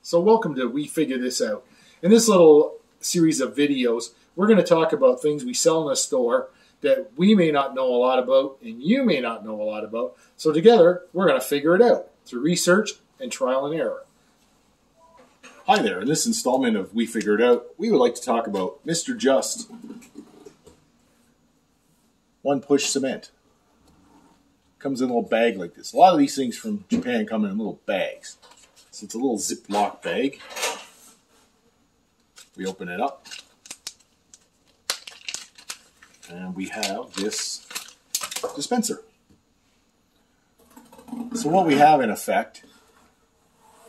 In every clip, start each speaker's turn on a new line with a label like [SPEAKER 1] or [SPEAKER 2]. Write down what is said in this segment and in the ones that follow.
[SPEAKER 1] So welcome to We Figure This Out. In this little series of videos, we're going to talk about things we sell in a store that we may not know a lot about and you may not know a lot about. So together, we're going to figure it out through research and trial and error. Hi there. In this installment of We Figure It Out, we would like to talk about Mr. Just One Push Cement. Comes in a little bag like this. A lot of these things from Japan come in little bags. So it's a little Ziploc bag. We open it up. And we have this dispenser. So what we have in effect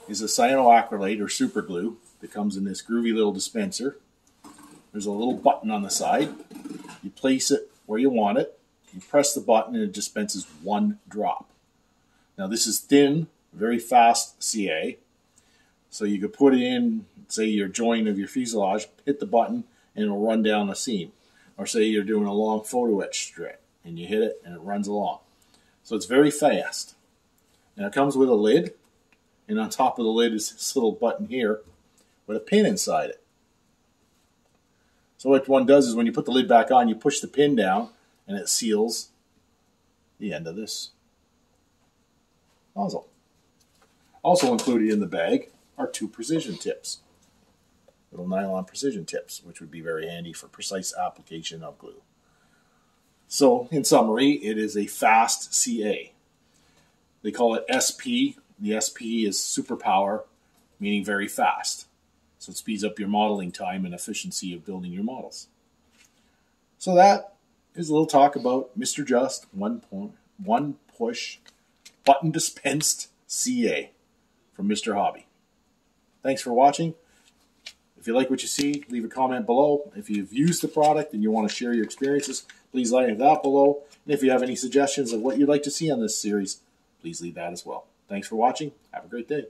[SPEAKER 1] is a cyanoacrylate or super glue that comes in this groovy little dispenser. There's a little button on the side. You place it where you want it. You press the button and it dispenses one drop. Now this is thin, very fast CA. So you could put it in, say your joint of your fuselage, hit the button and it'll run down the seam. Or say you're doing a long photo etch strip and you hit it and it runs along. So it's very fast. Now it comes with a lid and on top of the lid is this little button here with a pin inside it. So what one does is when you put the lid back on, you push the pin down and it seals the end of this nozzle. Also included in the bag are two precision tips, little nylon precision tips, which would be very handy for precise application of glue. So in summary, it is a fast CA. They call it SP the SP is superpower, meaning very fast. So it speeds up your modeling time and efficiency of building your models. So that is a little talk about Mr. Just one point one push button dispensed CA from Mr. Hobby. Thanks for watching. If you like what you see, leave a comment below. If you've used the product and you want to share your experiences, please leave that below. And if you have any suggestions of what you'd like to see on this series, please leave that as well. Thanks for watching. Have a great day.